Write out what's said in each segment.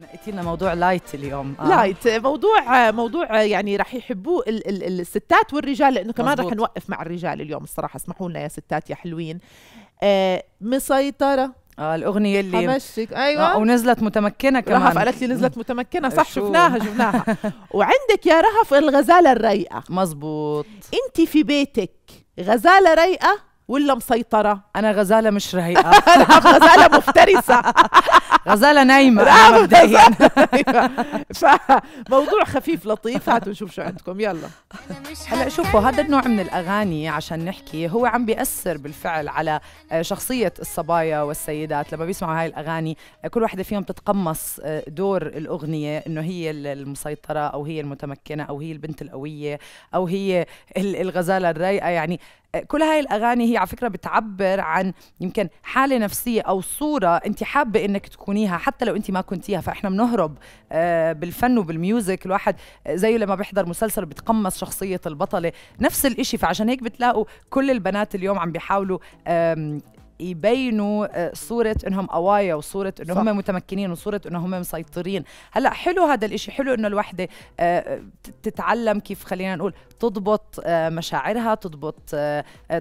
نقيتي لنا موضوع light اليوم. آه. light موضوع موضوع يعني رح يحبوه ال ال الستات والرجال لأنه كمان مزبوط. رح نوقف مع الرجال اليوم الصراحة. اسمحوا لنا يا ستات يا حلوين. آه مسيطرة. آه الأغنية اللي حمشك. أيوه. آه ونزلت متمكنة كمان. رهف قالت لي نزلت متمكنة صح؟ شفناها شفناها. وعندك يا رهف الغزالة الرايقه مزبوط أنت في بيتك غزالة رايقه ولا مسيطرة؟ أنا غزالة مش رايقة غزالة مفترسة. غزالة نايمة. مبدئيا فموضوع خفيف لطيف. هاتوا نشوف شو عندكم. يلا. هلا شوفوا هذا النوع من الأغاني عشان نحكي هو عم بيأثر بالفعل على آه، شخصية الصبايا والسيدات. لما بيسمعوا هاي الأغاني آه، كل واحدة فيهم تتقمص آه، دور الأغنية إنه هي المسيطرة أو هي المتمكنة أو هي البنت القوية أو هي الغزالة الرايقة. يعني كل هاي الأغاني هي على فكرة بتعبر عن يمكن حالة نفسية أو صورة أنت حابة إنك تكونيها حتى لو أنت ما كنتيها. فإحنا بنهرب آه، بالفن وبالميوزك. الواحد زي لما بيحضر مسلسل بيتقمص شخصية البطلة. نفس الإشي. فعشان هيك بتلاقوا كل البنات اليوم عم بيحاولوا يبينوا آه، صورة إنهم قوايا وصورة إنه هم متمكنين وصورة إنه هم مسيطرين. هلأ حلو هذا الإشي حلو إنه الوحدة آه، تتعلم كيف خلينا نقول تضبط آه، مشاعرها تضبط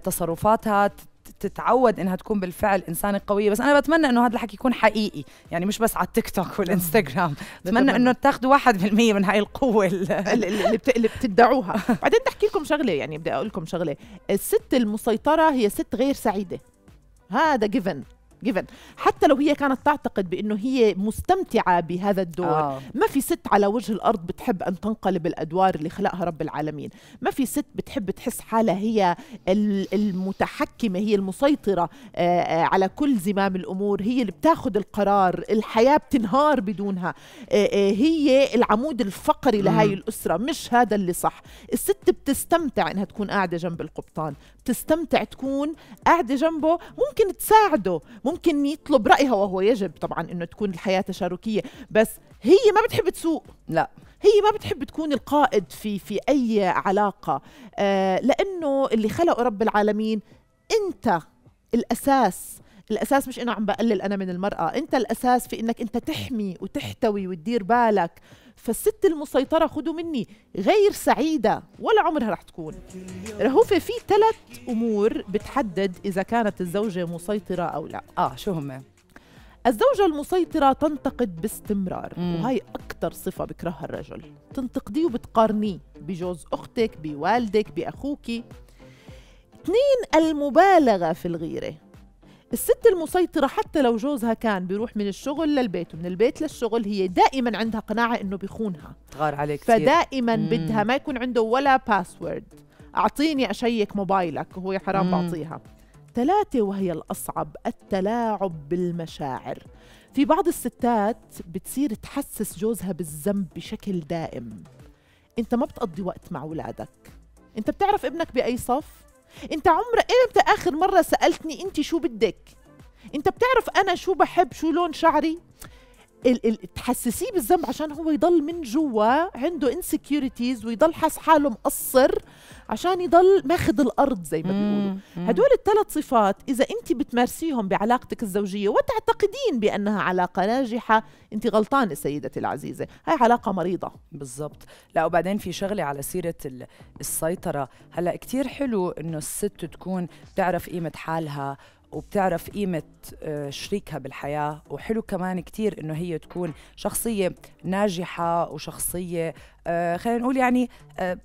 تصرفاتها تتعود إنها تكون بالفعل إنسانة قوية. بس أنا بتمنى إنه هذا الحكي يكون حقيقي يعني مش بس على التيك توك والإنستغرام. بتمنى. إنه تاخذوا 1% من هاي القوة اللي, بت... اللي بتدعوها. بعدين بدي أحكي لكم شغلة يعني بدي أقول لكم شغلة. الست المسيطرة هي ست غير سعيدة. هذا given given حتى لو هي كانت تعتقد بإنه هي مستمتعة بهذا الدور آه. ما في ست على وجه الأرض بتحب أن تنقلب الأدوار اللي خلقها رب العالمين. ما في ست بتحب تحس حالها هي المتحكمة هي المسيطرة آه، آه، على كل زمام الأمور هي اللي بتاخذ القرار الحياة بتنهار بدونها. آه، هي العمود الفقري لهي الأسرة مش هذا اللي صح. الست بتستمتع إنها تكون قاعدة جنب القبطان. بتستمتع تكون قاعدة جنبه ممكن تساعده ممكن يطلب رايها وهو يجب طبعا إنه تكون الحياة تشاركية بس هي ما بتحب تسوق. لا. هي ما بتحب تكون القائد في في أي علاقة. آه لأنه اللي خلقه رب العالمين أنت الأساس. الأساس مش إنه عم بقلل أنا من المرأة أنت الأساس في إنك أنت تحمي وتحتوي وتدير بالك. فالست المسيطرة خدوا مني غير سعيدة ولا عمرها رح تكون. رهوفة في ثلاث أمور بتحدد إذا كانت الزوجة مسيطرة أو لا. آه شو هم؟ الزوجة المسيطرة تنتقد باستمرار مم. وهي أكثر صفة بكرهها الرجل. تنتقديه وبتقارنيه بجوز أختك بوالدك بأخوك. اثنين المبالغة في الغيرة. الست المسيطرة حتى لو جوزها كان بيروح من الشغل للبيت ومن البيت للشغل هي دائما عندها قناعة إنه بيخونها. تغار عليه كثير. فدائما مم. بدها ما يكون عنده ولا باسورد أعطيني أشيك موبايلك وهو يا حرام بعطيها. ثلاثة وهي الأصعب التلاعب بالمشاعر. في بعض الستات بتصير تحسس جوزها بالذنب بشكل دائم. أنت ما بتقضي وقت مع أولادك. أنت بتعرف ابنك بأي صف؟ انت عمرك إمتى اخر مرة سألتني انت شو بدك؟ انت بتعرف أنا شو بحب شو لون شعري؟ تحسسيه بالذنب عشان هو يضل من جوا عنده انسكيورتيز ويضل حاس حاله مقصر عشان يضل ماخذ الأرض زي ما بيقولوا. هدول الثلاث صفات إذا أنت بتمارسيهم بعلاقتك الزوجية وتعتقدين بأنها علاقة ناجحة أنت غلطانة سيدتي العزيزة. هاي علاقة مريضة. بالضبط. لا وبعدين في شغلة على سيرة السيطرة. هلأ كتير حلو إنه الست تكون بتعرف قيمة حالها وبتعرف قيمة آه، شريكها بالحياة. وحلو كمان كتير إنه هي تكون شخصية ناجحة وشخصية آه، خلينا نقول يعني آه،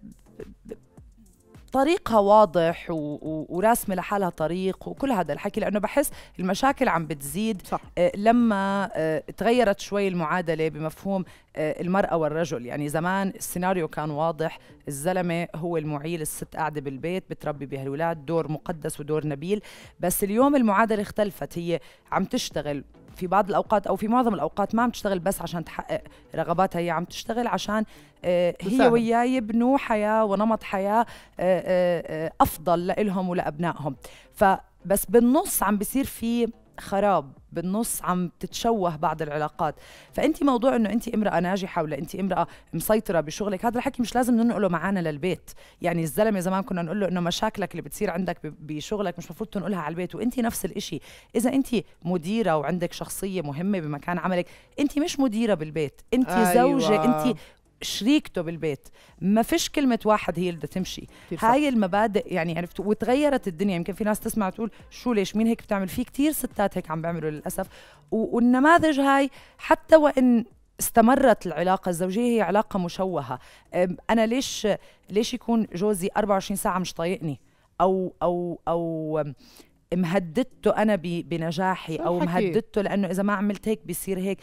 طريقها واضح و... و... وراسمه لحالها طريق وكل هذا الحكي لأنه بحس المشاكل عم بتزيد. صح. آه لما آه تغيرت شوي المعادلة بمفهوم آه المرأة والرجل. يعني زمان السيناريو كان واضح الزلمة هو المعيل الست قاعدة بالبيت بتربي بهالولاد دور مقدس ودور نبيل. بس اليوم المعادلة اختلفت هي عم تشتغل في بعض الأوقات أو في معظم الأوقات ما عم تشتغل بس عشان تحقق رغباتها هي عم تشتغل عشان آه، هي وياه يبنوا حياة ونمط حياة آه، آه، أفضل لإلهم ولأبنائهم. فبس بالنص عم بيصير في خراب بالنص عم تتشوه بعض العلاقات. فانت موضوع إنه انت امرأة ناجحة ولا انت امرأة مسيطرة بشغلك هذا الحكي مش لازم ننقله معنا للبيت. يعني الزلمة زمان كنا نقول له إنه مشاكلك اللي بتصير عندك بشغلك مش مفروض تنقلها على البيت. وانت نفس الإشي. إذا انت مديرة وعندك شخصية مهمة بمكان عملك انت مش مديرة بالبيت. انت أيوة. زوجة انت شريكته بالبيت. ما فيش كلمة واحد هي اللي بدها تمشي. هاي المبادئ يعني عرفت وتغيرت الدنيا. يمكن في ناس تسمع تقول شو ليش مين هيك بتعمل؟ في كتير ستات هيك عم بيعملوا للأسف. والنماذج هاي حتى وإن استمرت العلاقة الزوجية هي علاقة مشوهة. أنا ليش ليش يكون جوزي 24 ساعة مش طايقني؟ أو أو أو مهددته أنا بنجاحي أو مهددته لأنه إذا ما عملت هيك بيصير هيك.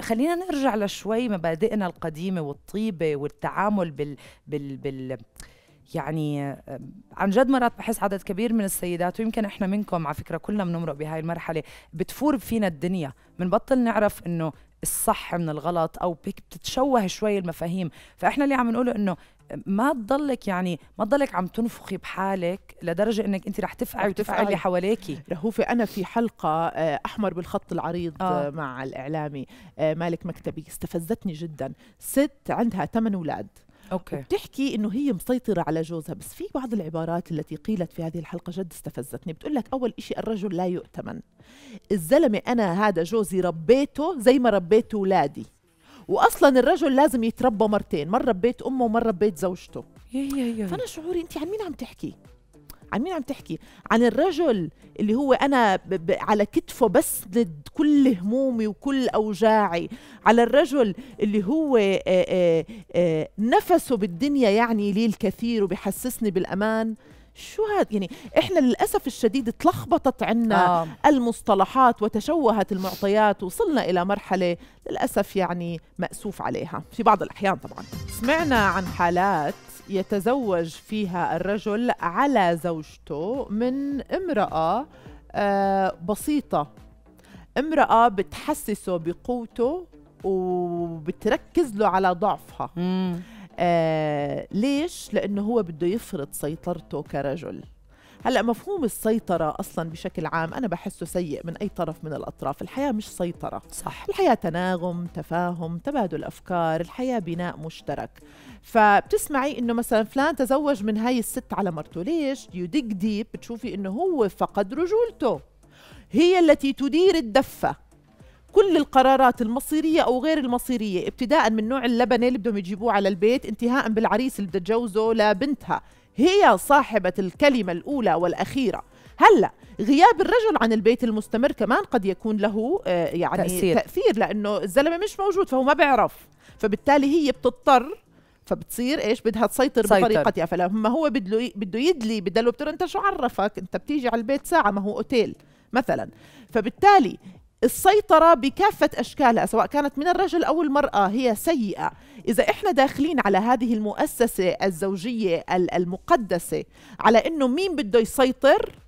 خلينا نرجع لشوي مبادئنا القديمة والطيبة والتعامل بال بال بال يعني عن جد مرات بحس عدد كبير من السيدات ويمكن إحنا منكم على فكرة كلنا بنمرق بهاي المرحلة بتفور فينا الدنيا. بنبطل نعرف إنه الصح من الغلط أو بتتشوه شوي المفاهيم. فإحنا اللي عم نقوله إنه ما تضلك يعني ما تضلك عم تنفخي بحالك لدرجة إنك أنت رح تفعي وتفعي اللي حواليكي رهوفة أنا في حلقة آه، أحمر بالخط العريض آه. مع الإعلامي آه، مالك مكتبي. استفزتني جدا. ست عندها ثمان أولاد. أوكي. بتحكي إنه هي مسيطرة على جوزها بس في بعض العبارات التي قيلت في هذه الحلقة جد استفزتني. بتقول لك أول شيء الرجل لا يؤتمن. الزلمة أنا هذا جوزي ربيته زي ما ربيت اولادي واصلا الرجل لازم يتربى مرتين مره ببيت أمه ومره ببيت زوجته. فأنا شعوري أنت عن مين عم تحكي؟ عن مين عم تحكي؟ عن الرجل اللي هو أنا ب ب على كتفه بسند كل همومي وكل أوجاعي. على الرجل اللي هو آآ آآ آآ نفسه بالدنيا يعني لي الكثير وبحسسني بالأمان. شو هذا يعني إحنا للأسف الشديد تلخبطت عنا آه. المصطلحات وتشوهت المعطيات وصلنا إلى مرحلة للأسف يعني مأسوف عليها في بعض الأحيان طبعا. سمعنا عن حالات يتزوج فيها الرجل على زوجته من امرأة آه بسيطة امرأة بتحسسه بقوته وبتركز له على ضعفها مم. آه ليش؟ لأنه هو بده يفرض سيطرته كرجل هلا مفهوم السيطرة أصلا بشكل عام أنا بحسه سيء من أي طرف من الأطراف. الحياة مش سيطرة. صح. الحياة تناغم تفاهم تبادل أفكار الحياة بناء مشترك. فبتسمعي إنه مثلا فلان تزوج من هاي الست على مرته. ليش؟ you dig deep بتشوفي إنه هو فقد رجولته. هي التي تدير الدفة. كل القرارات المصيرية أو غير المصيرية ابتداء من نوع اللبنة اللي بدهم يجيبوه على البيت انتهاء بالعريس اللي بدها تجوزه لبنتها. هي صاحبة الكلمة الأولى والأخيرة. هلا غياب الرجل عن البيت المستمر كمان قد يكون له آه يعني تأثير. تأثير لأنه الزلمة مش موجود فهو ما بيعرف. فبالتالي هي بتضطر فبتصير إيش؟ بدها تسيطر سيطر. بطريقتها فلما هو بده بده يدلي بدله أنت شو عرفك؟ أنت بتيجي على البيت ساعة ما هو أوتيل مثلا. فبالتالي السيطرة بكافة أشكالها سواء كانت من الرجل أو المرأة هي سيئة. إذا إحنا داخلين على هذه المؤسسة الزوجية المقدسة على إنه مين بده يسيطر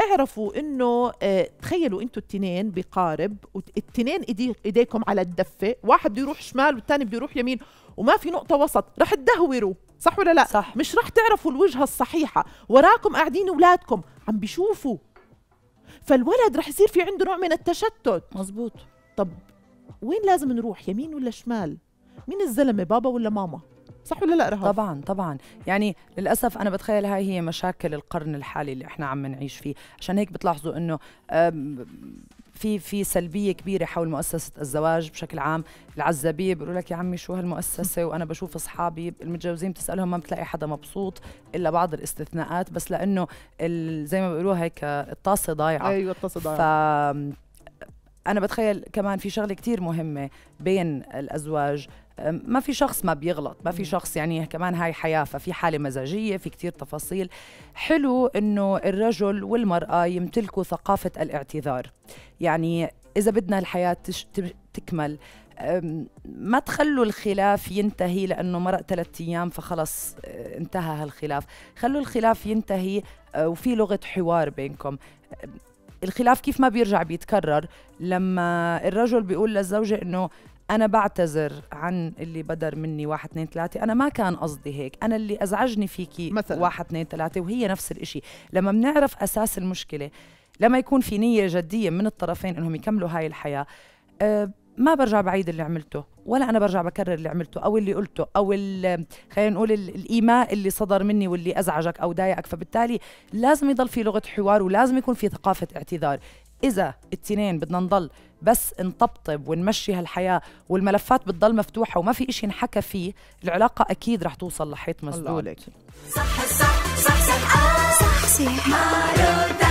اعرفوا إنه آه تخيلوا إنتوا التنين بقارب والتنين ايدي إيديكم على الدفة واحد بده يروح شمال والثاني بده يروح يمين وما في نقطة وسط رح تدهوروا صح ولا لا؟ صح. مش رح تعرفوا الوجهة الصحيحة وراكم قاعدين اولادكم عم بيشوفوا. فالولد رح يصير في عنده نوع من التشتت. مزبوط. طب وين لازم نروح يمين ولا شمال؟ مين الزلمة بابا ولا ماما؟ صح ولا لا رهف؟ طبعا طبعا. يعني للأسف أنا بتخيل هاي هي مشاكل القرن الحالي اللي إحنا عم نعيش فيه. عشان هيك بتلاحظوا إنه في في سلبية كبيرة حول مؤسسة الزواج بشكل عام. العزابية بيقولوا لك يا عمي شو هالمؤسسة؟ وأنا بشوف أصحابي المتجوزين بتسألهم ما بتلاقي حدا مبسوط إلا بعض الاستثناءات. بس لأنه زي ما بيقولوا هيك الطاسة ضايعة. أيوه الطاسة ضايعة. أنا بتخيل كمان في شغلة كتير مهمة بين الأزواج. ما في شخص ما بيغلط ما في شخص يعني كمان هاي حياة ففي حالة مزاجية في كتير تفاصيل. حلو إنه الرجل والمرأة يمتلكوا ثقافة الاعتذار. يعني إذا بدنا الحياة تكمل ما تخلوا الخلاف ينتهي لأنه مرق ثلاثة أيام فخلص أه، انتهى هالخلاف. خلوا الخلاف ينتهي أه، وفي لغة حوار بينكم. الخلاف كيف ما بيرجع بيتكرر لما الرجل بيقول للزوجة إنه أنا بعتذر عن اللي بدر مني واحد اثنين ثلاثة. أنا ما كان قصدي هيك. أنا اللي أزعجني فيكي مثلا. واحد اثنين ثلاثة وهي نفس الإشي. لما بنعرف أساس المشكلة لما يكون في نية جدية من الطرفين إنهم يكملوا هاي الحياة أه ما برجع بعيد اللي عملته ولا أنا برجع بكرر اللي عملته أو اللي قلته أو خلينا نقول الإيماء اللي صدر مني واللي أزعجك أو ضايقك. فبالتالي لازم يضل في لغة حوار ولازم يكون في ثقافة اعتذار. إذا التنين بدنا نضل بس نطبطب ونمشي هالحياه والملفات بتضل مفتوحه وما في إشي انحكى فيه العلاقه أكيد رح توصل لحيط مسدود صح, صح, صح, صح, صح, صح, صح